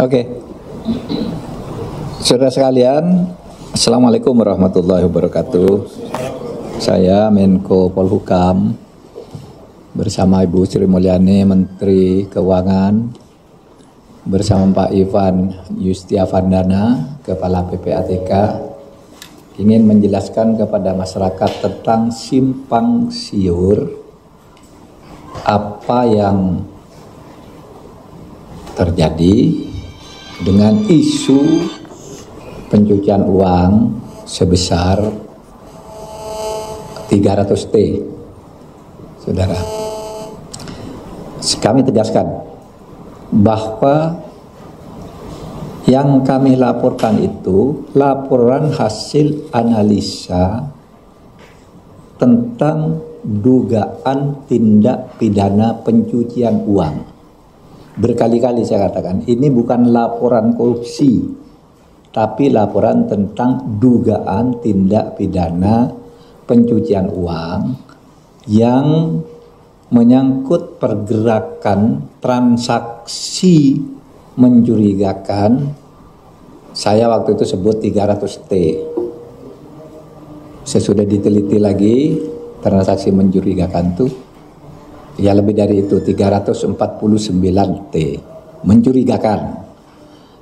Oke. Saudara sekalian, Assalamualaikum warahmatullahi wabarakatuh. Saya Menko Polhukam bersama Ibu Sri Mulyani Menteri Keuangan bersama Pak Ivan Yustiavandana Kepala PPATK ingin menjelaskan kepada masyarakat tentang simpang siur apa yang terjadi dengan isu pencucian uang sebesar 300 T. Saudara, kami tegaskan bahwa yang kami laporkan itu laporan hasil analisa tentang dugaan tindak pidana pencucian uang. Berkali-kali saya katakan, ini bukan laporan korupsi, tapi laporan tentang dugaan tindak pidana pencucian uang yang menyangkut pergerakan transaksi mencurigakan. Saya waktu itu sebut 300 T. Sesudah diteliti lagi transaksi mencurigakan tuh ya lebih dari itu 349 T mencurigakan.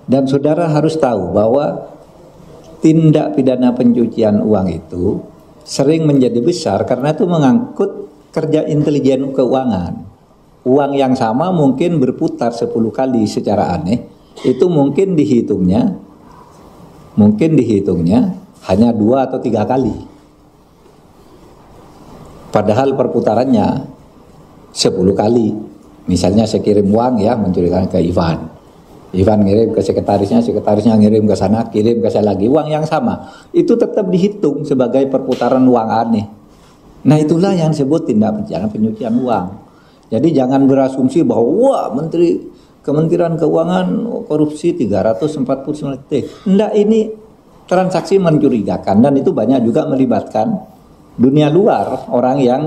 Dan saudara harus tahu bahwa tindak pidana pencucian uang itu sering menjadi besar karena itu mengangkut kerja intelijen keuangan. Uang yang sama mungkin berputar 10 kali secara aneh. Itu mungkin dihitungnya mungkin dihitungnya hanya dua atau tiga kali. Padahal perputarannya 10 kali. Misalnya saya kirim uang ya mencurigakan ke Ivan. Ivan ngirim ke sekretarisnya, sekretarisnya ngirim ke sana, kirim ke saya lagi. Uang yang sama. Itu tetap dihitung sebagai perputaran uang aneh. Nah itulah yang disebut tindak pidana pencucian uang. Jadi jangan berasumsi bahwa wah menteri Kementerian Keuangan korupsi 349 T. Enggak ini transaksi mencurigakan dan itu banyak juga melibatkan dunia luar orang yang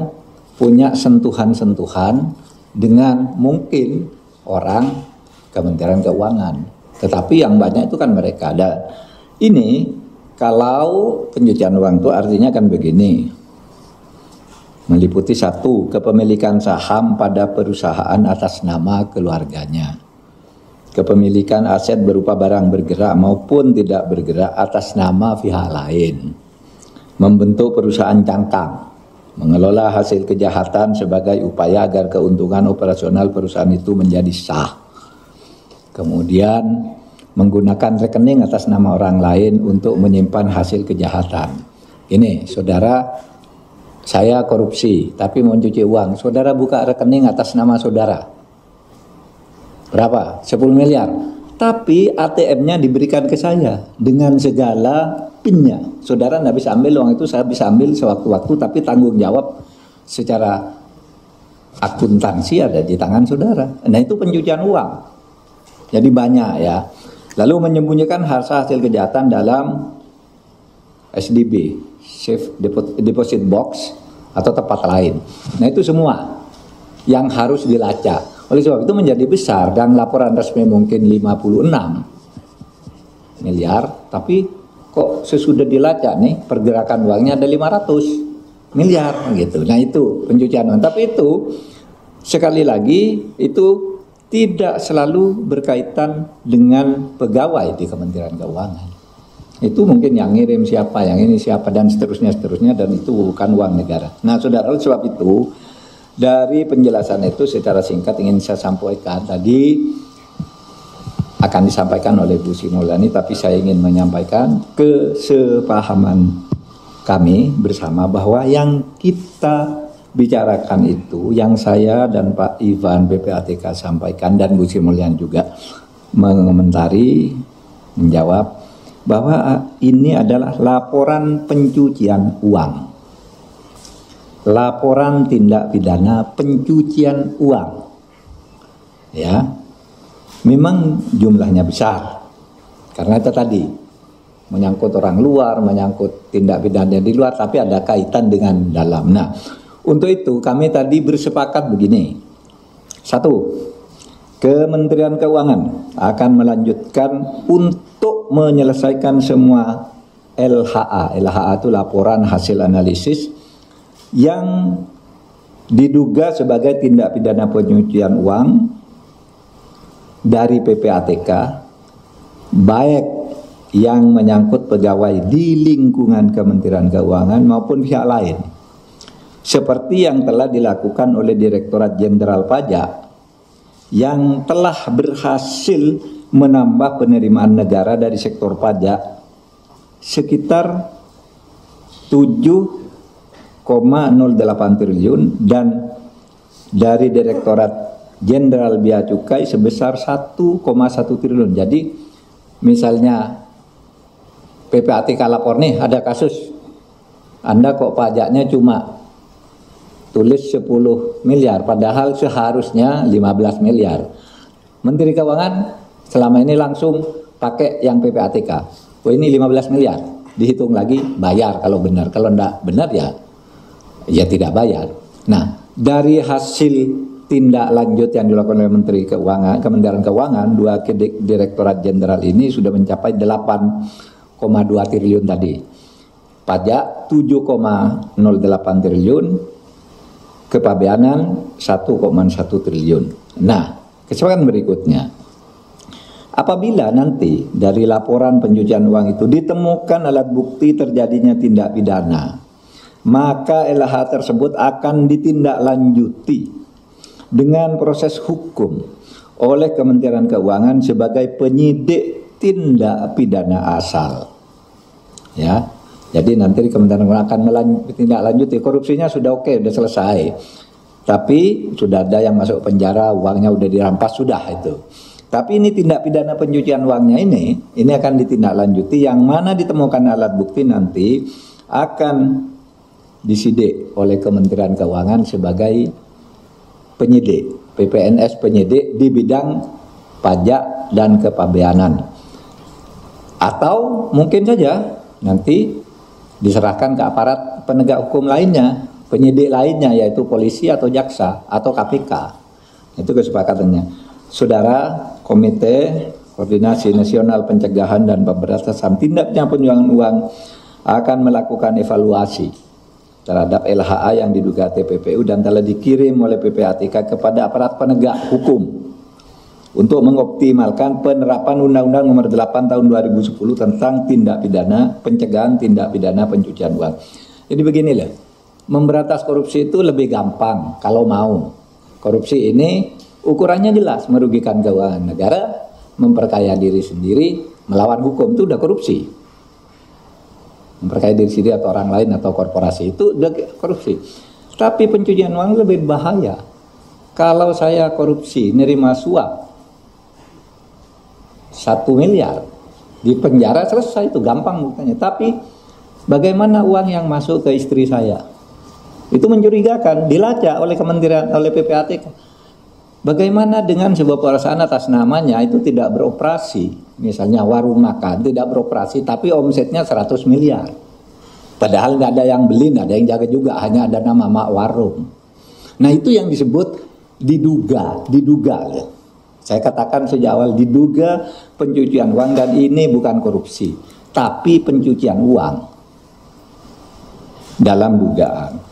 punya sentuhan-sentuhan dengan mungkin orang Kementerian Keuangan. Tetapi yang banyak itu kan mereka. ada. ini kalau pencucian uang itu artinya kan begini. Meliputi satu, kepemilikan saham pada perusahaan atas nama keluarganya. Kepemilikan aset berupa barang bergerak maupun tidak bergerak atas nama pihak lain. Membentuk perusahaan cangkang mengelola hasil kejahatan sebagai upaya agar keuntungan operasional perusahaan itu menjadi sah. Kemudian menggunakan rekening atas nama orang lain untuk menyimpan hasil kejahatan. Ini saudara, saya korupsi tapi mau cuci uang. Saudara buka rekening atas nama saudara. Berapa? 10 miliar. Tapi ATM-nya diberikan ke saya dengan segala pinnya. Saudara nggak bisa ambil uang itu, saya bisa ambil sewaktu-waktu, tapi tanggung jawab secara akuntansi ada di tangan saudara. Nah itu pencucian uang. Jadi banyak ya. Lalu menyembunyikan harta hasil kejahatan dalam SDB, safe deposit box atau tempat lain. Nah itu semua yang harus dilacak. Oleh sebab itu menjadi besar dan laporan resmi mungkin 56 miliar, tapi kok sesudah dilacak nih pergerakan uangnya ada 500 miliar gitu. Nah itu pencucian uang. Tapi itu sekali lagi itu tidak selalu berkaitan dengan pegawai di Kementerian Keuangan. Itu mungkin yang ngirim siapa, yang ini siapa dan seterusnya seterusnya dan itu bukan uang negara. Nah, saudara sebab itu dari penjelasan itu secara singkat ingin saya sampaikan. Tadi akan disampaikan oleh Bu Sinolani tapi saya ingin menyampaikan kesepahaman kami bersama bahwa yang kita bicarakan itu yang saya dan Pak Ivan BPATK sampaikan dan Bu Simulian juga mengomentari menjawab bahwa ini adalah laporan pencucian uang laporan tindak pidana pencucian uang. Ya. Memang jumlahnya besar. Karena itu tadi menyangkut orang luar, menyangkut tindak pidana di luar tapi ada kaitan dengan dalam. Nah, untuk itu kami tadi bersepakat begini. Satu, Kementerian Keuangan akan melanjutkan untuk menyelesaikan semua LHA. LHA itu laporan hasil analisis yang diduga sebagai tindak pidana pencucian uang dari PPATK baik yang menyangkut pegawai di lingkungan Kementerian Keuangan maupun pihak lain. Seperti yang telah dilakukan oleh Direktorat Jenderal Pajak yang telah berhasil menambah penerimaan negara dari sektor pajak sekitar 7,08 triliun dan dari Direktorat Jenderal Bea Cukai sebesar 1,1 triliun. Jadi misalnya PPATK lapor nih ada kasus Anda kok pajaknya cuma tulis 10 miliar padahal seharusnya 15 miliar. Menteri Keuangan selama ini langsung pakai yang PPATK. Oh ini 15 miliar, dihitung lagi bayar kalau benar. Kalau enggak benar ya ya tidak bayar. Nah, dari hasil tindak lanjut yang dilakukan oleh Menteri Keuangan, Kementerian Keuangan, dua direktorat jenderal ini sudah mencapai 8 1,2 triliun tadi. Pajak 7,08 triliun, kepabeanan 1,1 triliun. Nah, kesempatan berikutnya. Apabila nanti dari laporan pencucian uang itu ditemukan alat bukti terjadinya tindak pidana, maka LH tersebut akan ditindaklanjuti dengan proses hukum oleh Kementerian Keuangan sebagai penyidik tindak pidana asal ya jadi nanti Kementerian Keuangan akan lanjuti korupsinya sudah oke, sudah selesai. Tapi sudah ada yang masuk penjara, uangnya sudah dirampas sudah itu. Tapi ini tindak pidana pencucian uangnya ini, ini akan ditindaklanjuti yang mana ditemukan alat bukti nanti akan disidik oleh Kementerian Keuangan sebagai penyidik, PPNS penyidik di bidang pajak dan kepabeanan. Atau mungkin saja nanti diserahkan ke aparat penegak hukum lainnya, penyidik lainnya yaitu polisi atau jaksa atau KPK. Itu kesepakatannya. Saudara Komite Koordinasi Nasional Pencegahan dan Pemberantasan Tindak Pidana Penjualan Uang akan melakukan evaluasi terhadap LHA yang diduga TPPU dan telah dikirim oleh PPATK kepada aparat penegak hukum untuk mengoptimalkan penerapan Undang-Undang Nomor 8 Tahun 2010 tentang tindak pidana pencegahan tindak pidana pencucian uang. Jadi beginilah, memberantas korupsi itu lebih gampang kalau mau. Korupsi ini ukurannya jelas merugikan keuangan negara, memperkaya diri sendiri, melawan hukum itu udah korupsi. Memperkaya diri sendiri atau orang lain atau korporasi itu udah korupsi. Tapi pencucian uang lebih bahaya. Kalau saya korupsi, nerima suap, satu miliar di penjara selesai itu gampang buktinya tapi bagaimana uang yang masuk ke istri saya itu mencurigakan dilacak oleh kementerian oleh PPATK bagaimana dengan sebuah perusahaan atas namanya? Itu tidak beroperasi. Misalnya warung makan tidak beroperasi tapi omsetnya 100 miliar. Padahal nggak ada yang beli nggak ada yang jaga juga hanya ada nama mak warung. Nah itu yang disebut diduga diduga. Ya saya katakan sejak awal diduga pencucian uang dan ini bukan korupsi, tapi pencucian uang dalam dugaan.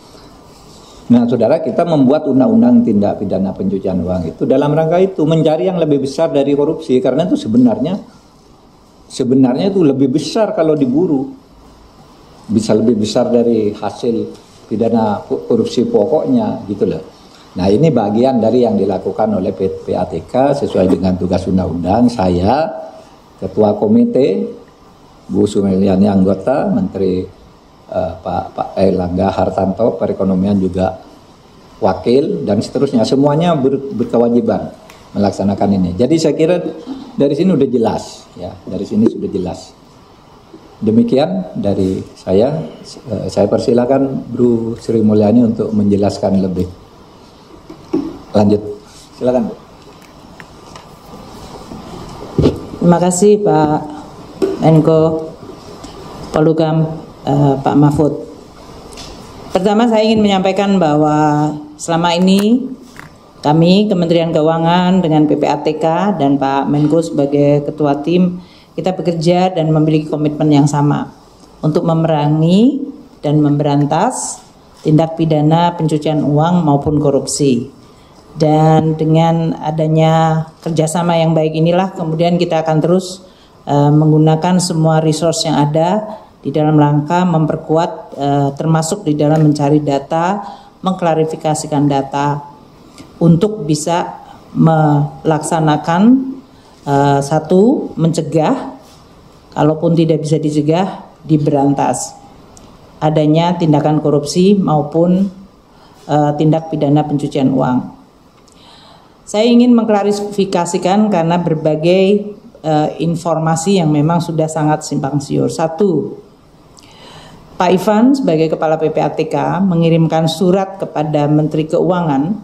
Nah, saudara, kita membuat undang-undang tindak pidana pencucian uang itu dalam rangka itu mencari yang lebih besar dari korupsi karena itu sebenarnya sebenarnya itu lebih besar kalau diburu. Bisa lebih besar dari hasil pidana korupsi pokoknya gitu loh. Nah ini bagian dari yang dilakukan oleh PATK sesuai dengan tugas undang-undang. Saya ketua komite, Bu Sumeliani anggota, Menteri uh, Pak Pak Erlangga Hartanto perekonomian juga wakil dan seterusnya. Semuanya ber, berkewajiban melaksanakan ini. Jadi saya kira dari sini sudah jelas ya, dari sini sudah jelas. Demikian dari saya, eh, saya persilakan Bro Sri Mulyani untuk menjelaskan lebih. Lanjut. Silakan terima kasih Pak Menko Polugam eh, Pak Mahfud pertama saya ingin menyampaikan bahwa selama ini Kami Kementerian Keuangan dengan PPATK dan Pak Menko sebagai ketua tim kita bekerja dan memiliki komitmen yang sama untuk memerangi dan memberantas tindak pidana pencucian uang maupun korupsi. Dan dengan adanya kerjasama yang baik inilah kemudian kita akan terus uh, menggunakan semua resource yang ada di dalam rangka memperkuat uh, termasuk di dalam mencari data, mengklarifikasikan data, untuk bisa melaksanakan uh, satu mencegah kalaupun tidak bisa dicegah diberantas adanya tindakan korupsi maupun uh, tindak pidana pencucian uang. Saya ingin mengklarifikasikan karena berbagai uh, informasi yang memang sudah sangat simpang siur. Satu, Pak Ivan sebagai Kepala PPATK mengirimkan surat kepada Menteri Keuangan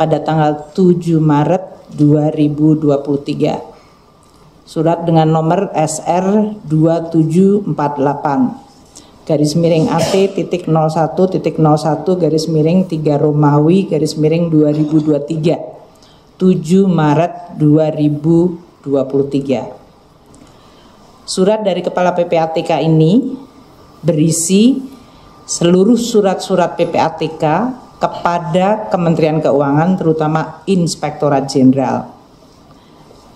pada tanggal 7 Maret 2023. Surat dengan nomor SR 2748 garis miring AT titik 01 titik 01 garis miring 3 Romawi garis miring 2023 7 Maret 2023 Surat dari Kepala PPATK ini berisi seluruh surat-surat PPATK kepada Kementerian Keuangan terutama Inspektorat Jenderal.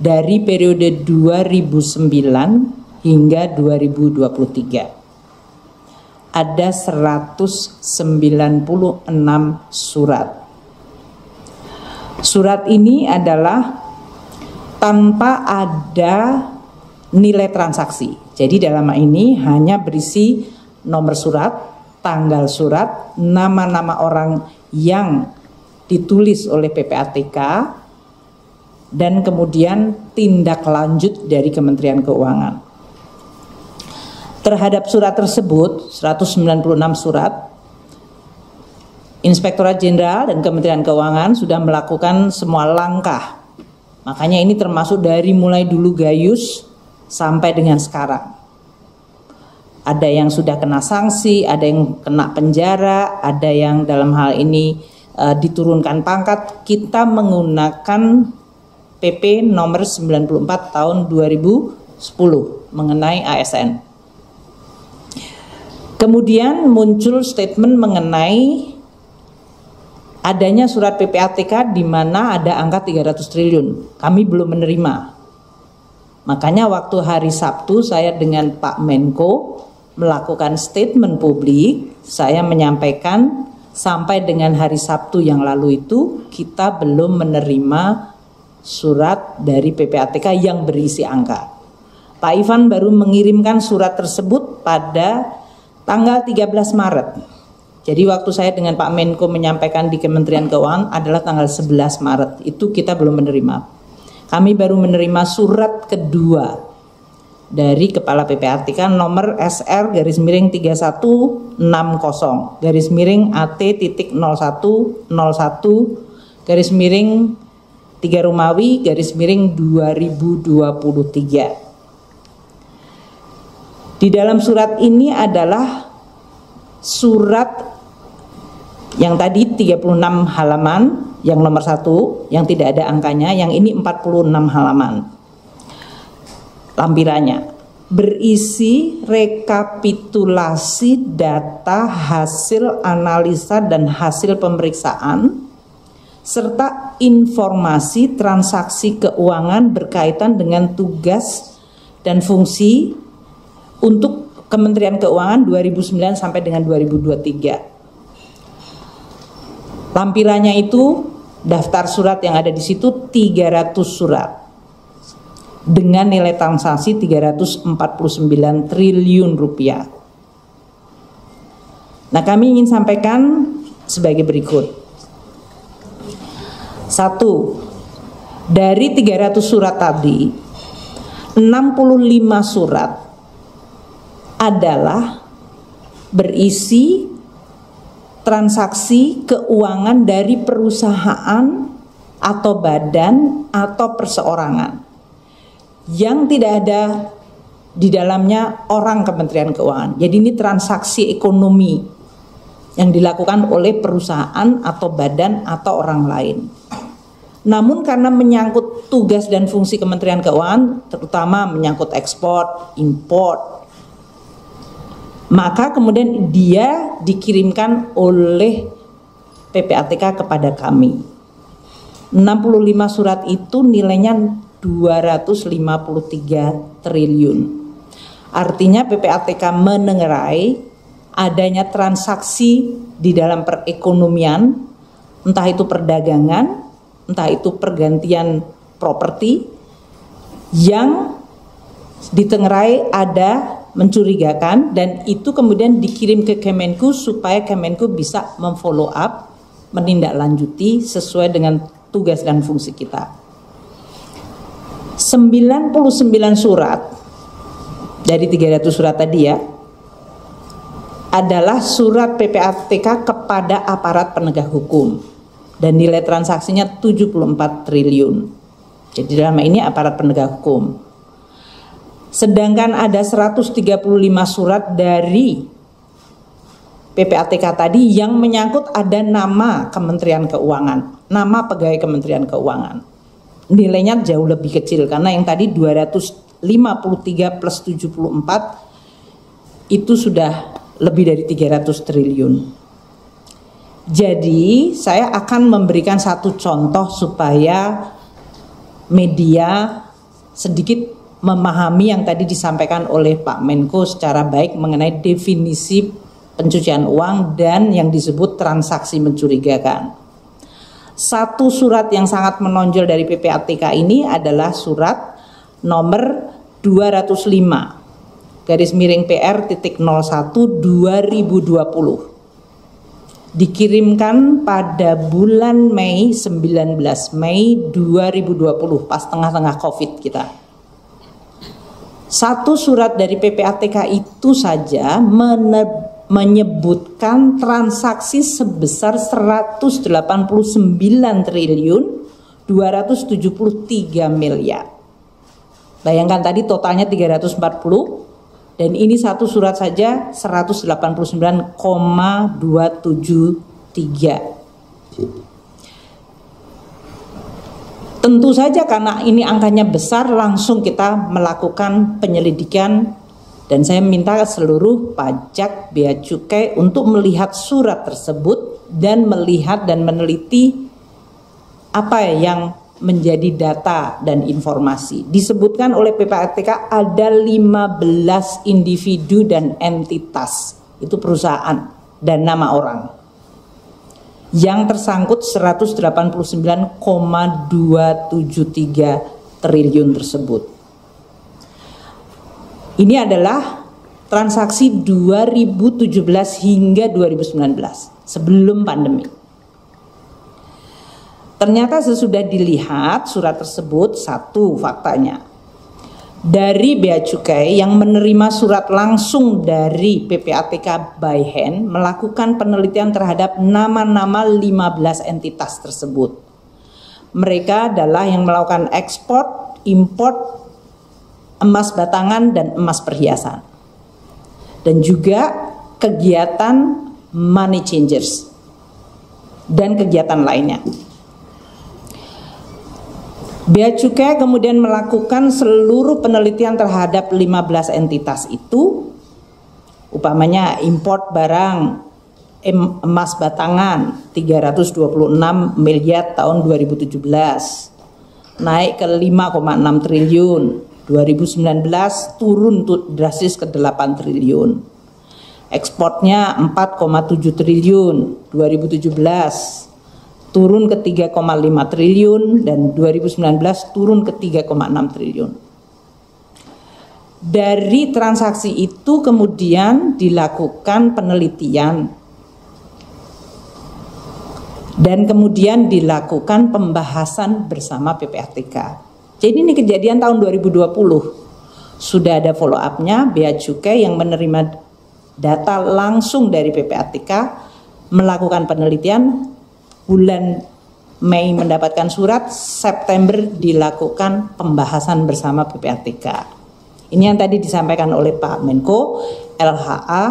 Dari periode 2009 hingga 2023 ada 196 surat. Surat ini adalah tanpa ada nilai transaksi jadi dalam ini hanya berisi nomor surat tanggal surat, nama-nama orang yang ditulis oleh PPATK, dan kemudian tindak lanjut dari Kementerian Keuangan. Terhadap surat tersebut, 196 surat, Inspektorat Jenderal dan Kementerian Keuangan sudah melakukan semua langkah. Makanya ini termasuk dari mulai dulu Gayus sampai dengan sekarang ada yang sudah kena sanksi, ada yang kena penjara, ada yang dalam hal ini uh, diturunkan pangkat. Kita menggunakan PP nomor 94 tahun 2010 mengenai ASN. Kemudian muncul statement mengenai adanya surat PPATK di mana ada angka 300 triliun. Kami belum menerima. Makanya waktu hari Sabtu saya dengan Pak Menko melakukan statement publik, saya menyampaikan sampai dengan hari Sabtu yang lalu itu kita belum menerima surat dari PPATK yang berisi angka. Pak Ivan baru mengirimkan surat tersebut pada tanggal 13 Maret. Jadi waktu saya dengan Pak Menko menyampaikan di Kementerian Keuangan adalah tanggal 11 Maret. Itu kita belum menerima. Kami baru menerima surat kedua dari Kepala PPATK nomor SR garis miring 3160 garis miring AT titik 0101 garis miring 3 Romawi garis miring 2023 di dalam surat ini adalah surat yang tadi 36 halaman yang nomor satu yang tidak ada angkanya yang ini 46 halaman lampirannya berisi rekapitulasi data hasil analisa dan hasil pemeriksaan serta informasi transaksi keuangan berkaitan dengan tugas dan fungsi untuk Kementerian Keuangan 2009 sampai dengan 2023. Lampirannya itu daftar surat yang ada di situ 300 surat dengan nilai transaksi 349 triliun rupiah. Nah, kami ingin sampaikan sebagai berikut. Satu, dari 300 surat tadi, 65 surat adalah berisi transaksi keuangan dari perusahaan atau badan atau perseorangan yang tidak ada di dalamnya orang Kementerian Keuangan. Jadi ini transaksi ekonomi yang dilakukan oleh perusahaan atau badan atau orang lain. Namun karena menyangkut tugas dan fungsi Kementerian Keuangan, terutama menyangkut ekspor, import, maka kemudian dia dikirimkan oleh PPATK kepada kami. 65 surat itu nilainya 253 triliun. Artinya PPATK menengerai adanya transaksi di dalam perekonomian, entah itu perdagangan, entah itu pergantian properti yang ditengerai ada mencurigakan dan itu kemudian dikirim ke Kemenku supaya Kemenku bisa memfollow up, menindaklanjuti sesuai dengan tugas dan fungsi kita. 99 surat dari 300 surat tadi ya adalah surat PPATK kepada aparat penegak hukum dan nilai transaksinya 74 triliun. Jadi dalam ini aparat penegak hukum. Sedangkan ada 135 surat dari PPATK tadi yang menyangkut ada nama Kementerian Keuangan, nama pegawai Kementerian Keuangan. Nilainya jauh lebih kecil karena yang tadi 253 plus 74 itu sudah lebih dari 300 triliun. Jadi saya akan memberikan satu contoh supaya media sedikit memahami yang tadi disampaikan oleh Pak Menko secara baik mengenai definisi pencucian uang dan yang disebut transaksi mencurigakan. Satu surat yang sangat menonjol dari PPATK ini adalah surat nomor 205 garis miring PR titik 01 2020 dikirimkan pada bulan Mei 19 Mei 2020 pas tengah-tengah Covid kita. Satu surat dari PPATK itu saja menyebutkan transaksi sebesar 189 triliun 273 miliar. Bayangkan tadi totalnya 340 dan ini satu surat saja 189,273. Tentu saja karena ini angkanya besar langsung kita melakukan penyelidikan dan saya minta seluruh pajak bea cukai untuk melihat surat tersebut dan melihat dan meneliti apa yang menjadi data dan informasi. Disebutkan oleh PPATK ada 15 individu dan entitas, itu perusahaan dan nama orang. Yang tersangkut 189,273 triliun tersebut. Ini adalah transaksi 2017 hingga 2019 sebelum pandemi. Ternyata sesudah dilihat surat tersebut satu faktanya dari Bea Cukai yang menerima surat langsung dari PPATK by hand melakukan penelitian terhadap nama-nama 15 entitas tersebut. Mereka adalah yang melakukan ekspor, import emas batangan dan emas perhiasan. Dan juga kegiatan money changers dan kegiatan lainnya. Bea Cukai kemudian melakukan seluruh penelitian terhadap 15 entitas itu upamanya import barang emas batangan 326 miliar tahun 2017 naik ke 5,6 triliun 2019 turun drastis ke 8 triliun. Ekspornya 4,7 triliun 2017 turun ke 3,5 triliun dan 2019 turun ke 3,6 triliun. Dari transaksi itu kemudian dilakukan penelitian dan kemudian dilakukan pembahasan bersama PPATK. Jadi ini kejadian tahun 2020. Sudah ada follow up-nya Bea Cukai yang menerima data langsung dari PPATK melakukan penelitian bulan Mei mendapatkan surat, September dilakukan pembahasan bersama PPATK. Ini yang tadi disampaikan oleh Pak Menko, LHA,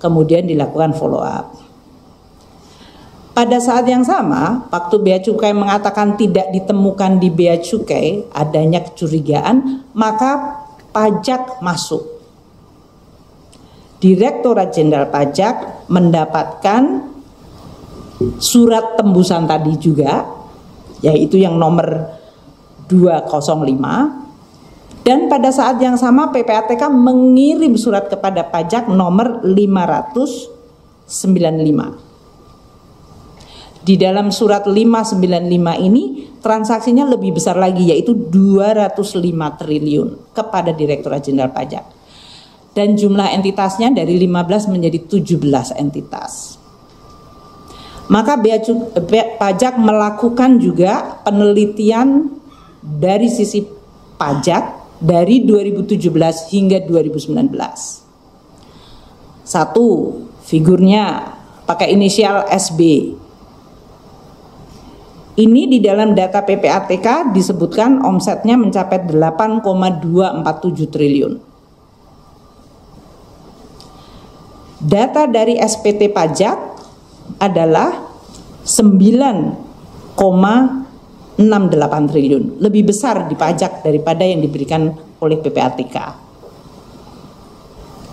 kemudian dilakukan follow up. Pada saat yang sama, waktu Bea Cukai mengatakan tidak ditemukan di Bea Cukai adanya kecurigaan, maka pajak masuk. Direktorat Jenderal Pajak mendapatkan surat tembusan tadi juga, yaitu yang nomor 205 dan pada saat yang sama PPATK mengirim surat kepada pajak nomor 595. Di dalam surat 595 ini transaksinya lebih besar lagi yaitu 205 triliun kepada Direktorat Jenderal Pajak. Dan jumlah entitasnya dari 15 menjadi 17 entitas. Maka Bea Pajak melakukan juga penelitian dari sisi pajak dari 2017 hingga 2019. Satu, figurnya pakai inisial SB ini di dalam data PPATK disebutkan omsetnya mencapai 8,247 triliun. Data dari SPT pajak adalah 9,68 triliun, lebih besar di pajak daripada yang diberikan oleh PPATK.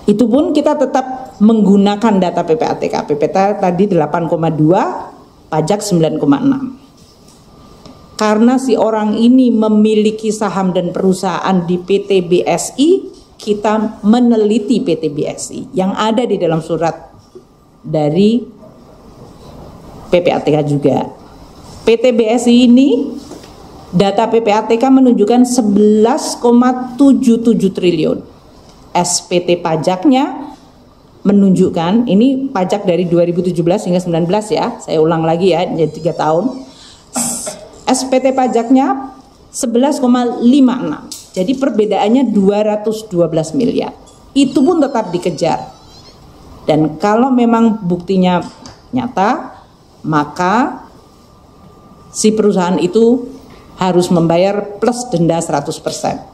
Itu pun kita tetap menggunakan data PPATK. PPATK tadi 8,2, pajak 9,6 karena si orang ini memiliki saham dan perusahaan di PT BSI, kita meneliti PT BSI yang ada di dalam surat dari PPATK juga. PT BSI ini data PPATK menunjukkan 11,77 triliun. SPT pajaknya menunjukkan ini pajak dari 2017 hingga 19 ya. Saya ulang lagi ya, jadi tiga tahun SPT pajaknya 11,56. Jadi perbedaannya 212 miliar. Itu pun tetap dikejar. Dan kalau memang buktinya nyata, maka si perusahaan itu harus membayar plus denda 100%.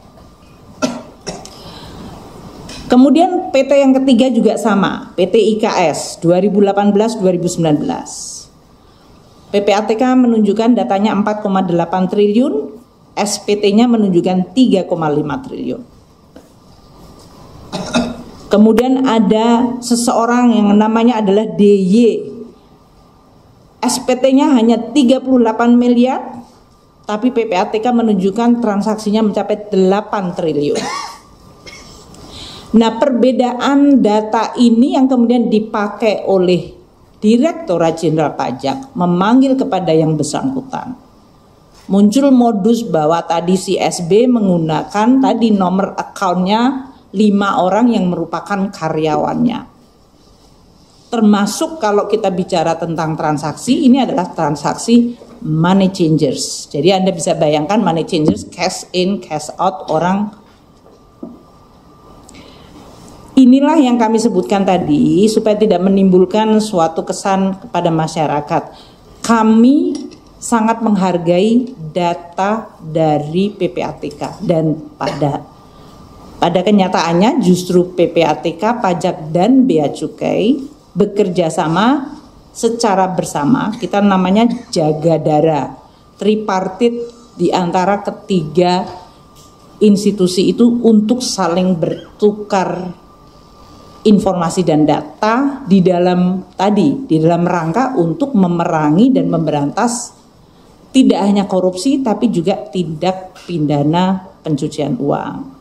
Kemudian PT yang ketiga juga sama, PT IKS 2018-2019. PPATK menunjukkan datanya 4,8 triliun, SPT-nya menunjukkan 3,5 triliun. Kemudian ada seseorang yang namanya adalah DY. SPT-nya hanya 38 miliar, tapi PPATK menunjukkan transaksinya mencapai 8 triliun. Nah, perbedaan data ini yang kemudian dipakai oleh Direktorat Jenderal Pajak memanggil kepada yang bersangkutan. Muncul modus bahwa tadi si menggunakan tadi nomor akunnya lima orang yang merupakan karyawannya. Termasuk kalau kita bicara tentang transaksi, ini adalah transaksi money changers. Jadi Anda bisa bayangkan money changers cash in, cash out orang Inilah yang kami sebutkan tadi supaya tidak menimbulkan suatu kesan kepada masyarakat. Kami sangat menghargai data dari PPATK dan pada pada kenyataannya justru PPATK, pajak dan bea cukai bekerja sama secara bersama. Kita namanya jaga darah tripartit di antara ketiga institusi itu untuk saling bertukar informasi dan data di dalam tadi di dalam rangka untuk memerangi dan memberantas tidak hanya korupsi tapi juga tindak pidana pencucian uang.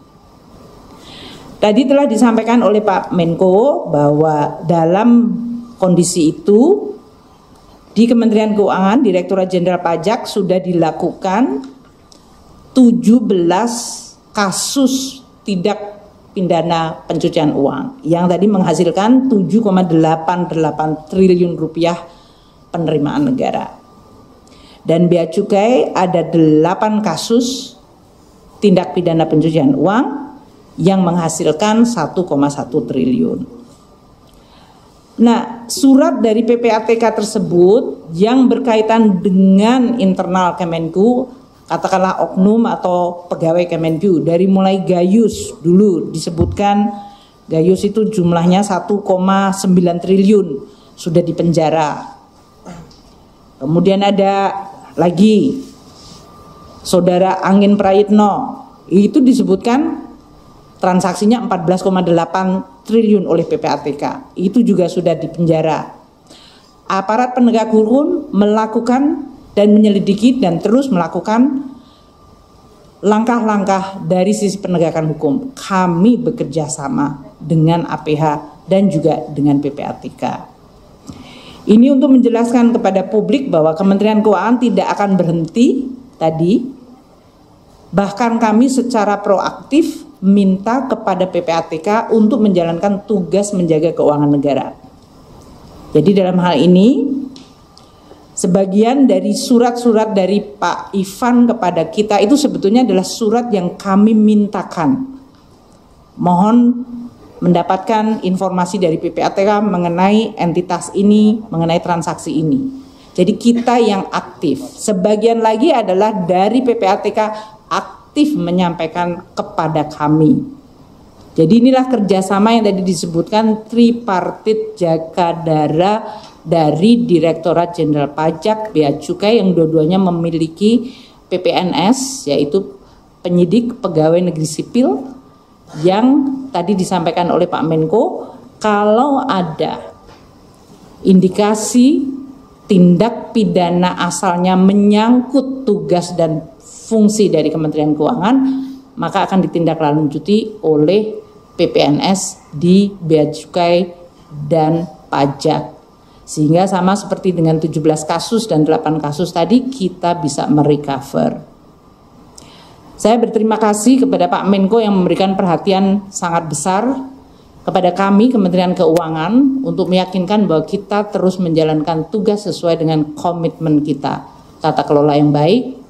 Tadi telah disampaikan oleh Pak Menko bahwa dalam kondisi itu di Kementerian Keuangan Direktorat Jenderal Pajak sudah dilakukan 17 kasus tidak pidana pencucian uang yang tadi menghasilkan 7,88 triliun rupiah penerimaan negara. Dan bea cukai ada 8 kasus tindak pidana pencucian uang yang menghasilkan 1,1 triliun. Nah, surat dari PPATK tersebut yang berkaitan dengan internal Kemenku katakanlah oknum atau pegawai Kemenku dari mulai Gayus dulu disebutkan Gayus itu jumlahnya 1,9 triliun sudah dipenjara. Kemudian ada lagi saudara Angin Prayitno itu disebutkan transaksinya 14,8 triliun oleh PPATK. Itu juga sudah dipenjara. Aparat penegak hukum melakukan dan menyelidiki dan terus melakukan langkah-langkah dari sisi penegakan hukum. Kami bekerja sama dengan APH dan juga dengan PPATK. Ini untuk menjelaskan kepada publik bahwa Kementerian Keuangan tidak akan berhenti tadi bahkan kami secara proaktif minta kepada PPATK untuk menjalankan tugas menjaga keuangan negara. Jadi dalam hal ini sebagian dari surat-surat dari Pak Ivan kepada kita itu sebetulnya adalah surat yang kami mintakan. Mohon mendapatkan informasi dari PPATK mengenai entitas ini, mengenai transaksi ini. Jadi kita yang aktif. Sebagian lagi adalah dari PPATK aktif menyampaikan kepada kami. Jadi inilah kerjasama yang tadi disebutkan tripartit jaga darah dari Direktorat Jenderal Pajak, Bea Cukai yang dua-duanya memiliki PPNS yaitu penyidik pegawai negeri sipil yang tadi disampaikan oleh Pak Menko, kalau ada indikasi tindak pidana asalnya menyangkut tugas dan fungsi dari Kementerian Keuangan, maka akan ditindaklanjuti oleh PPNS di Bea Cukai dan Pajak. Sehingga sama seperti dengan 17 kasus dan 8 kasus tadi kita bisa merecover. Saya berterima kasih kepada Pak Menko yang memberikan perhatian sangat besar kepada kami Kementerian Keuangan untuk meyakinkan bahwa kita terus menjalankan tugas sesuai dengan komitmen kita. Tata kelola yang baik,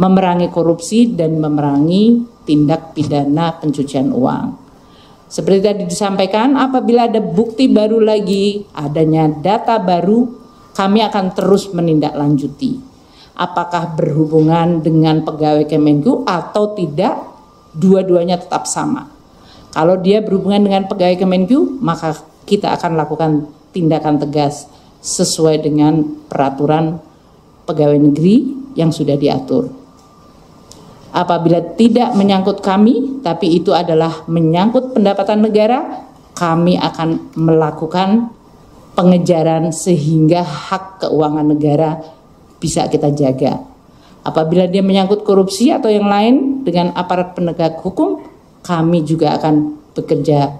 memerangi korupsi dan memerangi tindak pidana pencucian uang. Seperti tadi disampaikan, apabila ada bukti baru lagi, adanya data baru, kami akan terus menindaklanjuti apakah berhubungan dengan pegawai Kemenku atau tidak, dua-duanya tetap sama. Kalau dia berhubungan dengan pegawai Kemenku, maka kita akan lakukan tindakan tegas sesuai dengan peraturan pegawai negeri yang sudah diatur. Apabila tidak menyangkut kami, tapi itu adalah menyangkut pendapatan negara, kami akan melakukan pengejaran sehingga hak keuangan negara bisa kita jaga. Apabila dia menyangkut korupsi atau yang lain dengan aparat penegak hukum, kami juga akan bekerja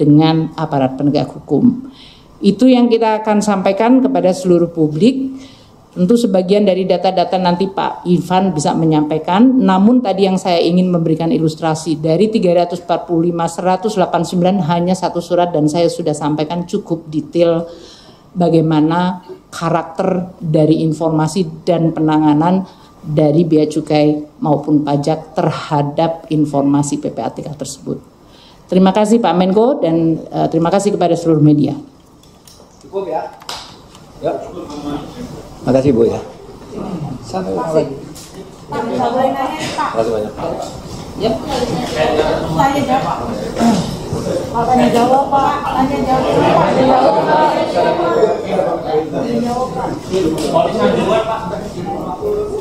dengan aparat penegak hukum. Itu yang kita akan sampaikan kepada seluruh publik. Tentu sebagian dari data-data nanti Pak Ivan bisa menyampaikan, namun tadi yang saya ingin memberikan ilustrasi dari 345 189 hanya satu surat dan saya sudah sampaikan cukup detail bagaimana karakter dari informasi dan penanganan dari bea cukai maupun pajak terhadap informasi PPATK tersebut. Terima kasih Pak Menko dan uh, terima kasih kepada seluruh media. Cukup ya. Ya. Kasih Bu ya. Sampai lagi. Terima kasih banyak. Ya. Saya jawab. Tanya jawab Pak. Tanya jawab. Tanya jawab Pak. Tanya jawab Pak. Tanya jawab Pak.